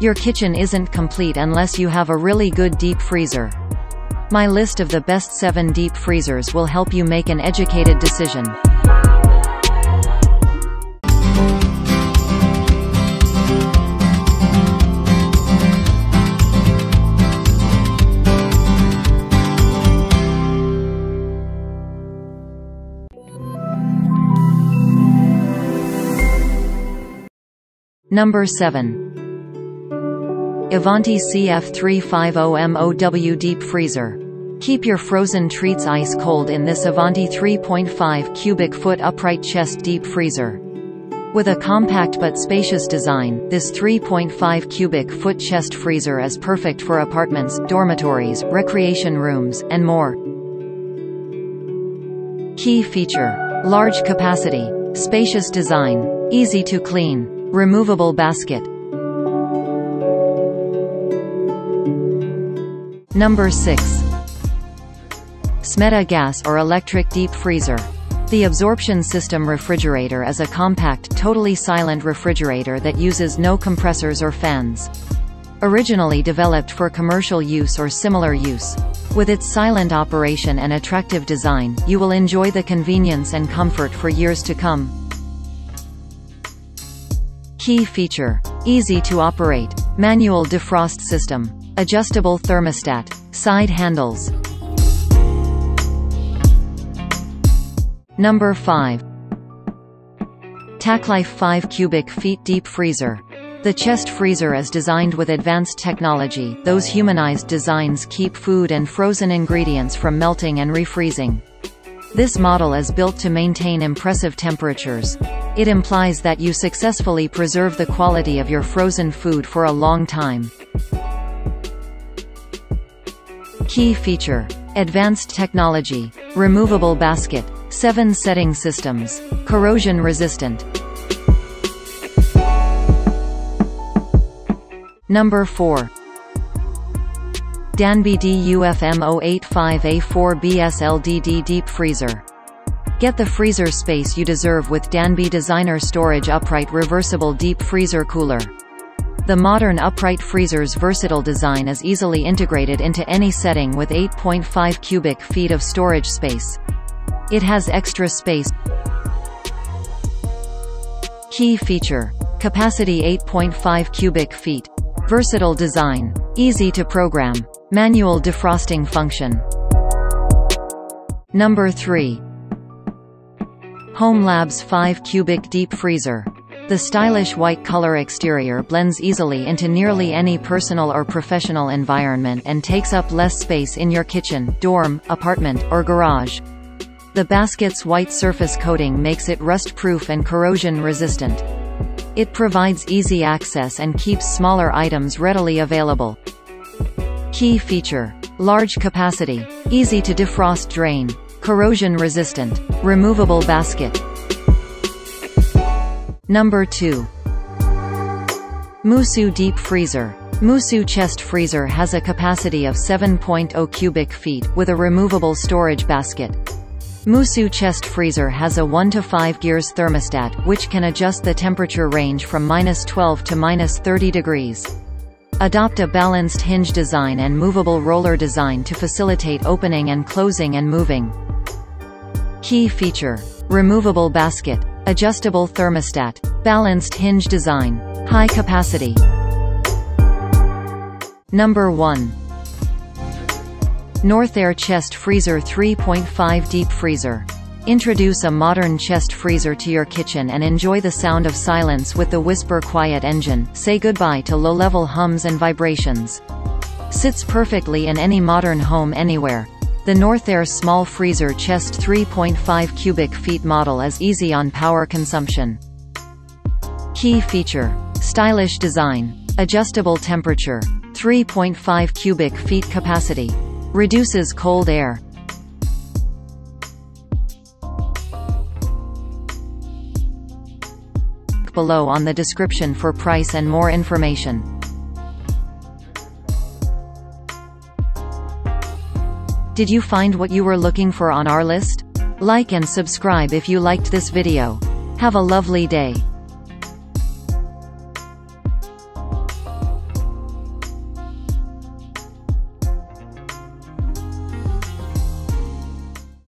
Your kitchen isn't complete unless you have a really good deep freezer. My list of the best 7 deep freezers will help you make an educated decision. Number 7. Avanti CF350MOW Deep Freezer. Keep your frozen treats ice cold in this Avanti 3.5 cubic foot upright chest deep freezer. With a compact but spacious design, this 3.5 cubic foot chest freezer is perfect for apartments, dormitories, recreation rooms, and more. Key feature. Large capacity. Spacious design. Easy to clean. Removable basket. Number 6. Smeta gas or electric deep freezer. The absorption system refrigerator is a compact, totally silent refrigerator that uses no compressors or fans. Originally developed for commercial use or similar use. With its silent operation and attractive design, you will enjoy the convenience and comfort for years to come. Key feature. Easy to operate. Manual defrost system. Adjustable thermostat. Side handles. Number 5. TACKLIFE 5 cubic feet deep freezer. The chest freezer is designed with advanced technology. Those humanized designs keep food and frozen ingredients from melting and refreezing. This model is built to maintain impressive temperatures. It implies that you successfully preserve the quality of your frozen food for a long time. Key feature. Advanced technology. Removable basket. 7 setting systems. Corrosion resistant. Number 4. Danby DUFM 085A4 BSLDD Deep Freezer. Get the freezer space you deserve with Danby Designer Storage Upright Reversible Deep Freezer Cooler. The modern upright freezer's versatile design is easily integrated into any setting with 8.5 cubic feet of storage space. It has extra space. Key feature. Capacity 8.5 cubic feet. Versatile design. Easy to program. Manual defrosting function. Number 3. hOmeLabs 5 Cubic Deep Freezer. The stylish white color exterior blends easily into nearly any personal or professional environment and takes up less space in your kitchen, dorm, apartment, or garage. The basket's white surface coating makes it rust-proof and corrosion-resistant. It provides easy access and keeps smaller items readily available. Key feature. Large capacity. Easy to defrost drain. Corrosion resistant. Removable basket. Number 2. MOOSOO Deep Freezer. MOOSOO Chest Freezer has a capacity of 7.0 cubic feet, with a removable storage basket. MOOSOO Chest Freezer has a 1 to 5 gears thermostat, which can adjust the temperature range from minus 12 to minus 30 degrees. Adopt a balanced hinge design and movable roller design to facilitate opening and closing and moving. Key feature. Removable basket. Adjustable thermostat. Balanced hinge design. High capacity. Number 1. Northair Chest Freezer 3.5 Deep Freezer. Introduce a modern chest freezer to your kitchen and enjoy the sound of silence with the Whisper Quiet engine. Say goodbye to low-level hums and vibrations. Sits perfectly in any modern home anywhere. The Northair Small Freezer Chest 3.5 cubic feet model is easy on power consumption. Key feature. Stylish design. Adjustable temperature. 3.5 cubic feet capacity. Reduces cold air. below on the description for price and more information. Did you find what you were looking for on our list? Like and subscribe if you liked this video. Have a lovely day.